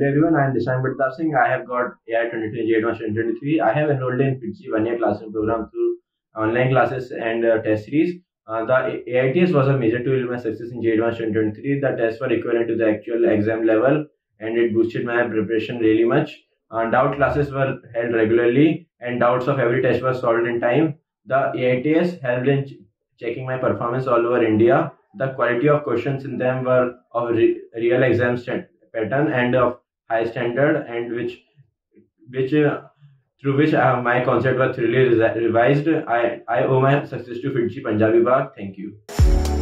Hello everyone, I am Deshank Pratap Singh. I have got AI 2023 Advanced 2023. I have enrolled in FIITJEE one year classroom program through online classes and uh, test series. Uh, the AITS was a major tool in my success in JEE Advanced 2023. The tests were equivalent to the actual exam level and it boosted my preparation really much. Uh, doubt classes were held regularly and doubts of every test were solved in time. The AITS helped in ch- checking my performance all over India. The quality of questions in them were of re- real exam st- pattern and of high standard and which which uh, through which uh, my concept was thoroughly revised. I, I owe my success to FIITJEE Punjabi Bagh. Thank you.